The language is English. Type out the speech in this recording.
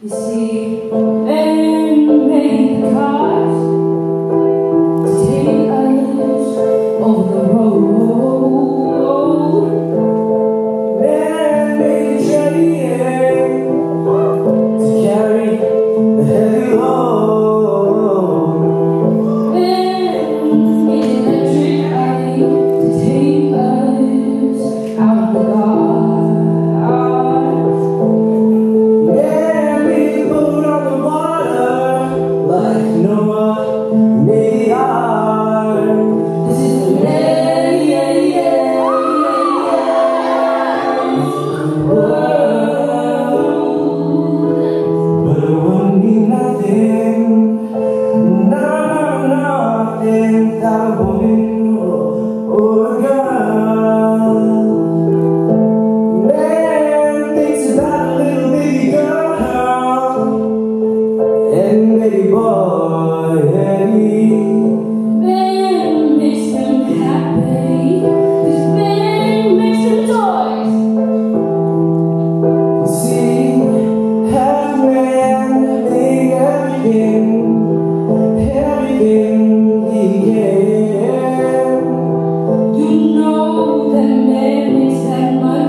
You see, men made cars that woman or girl. Man thinks about little and baby boy. Man makes him man makes him toys. See, half man, everything, everything. You know that memories that much.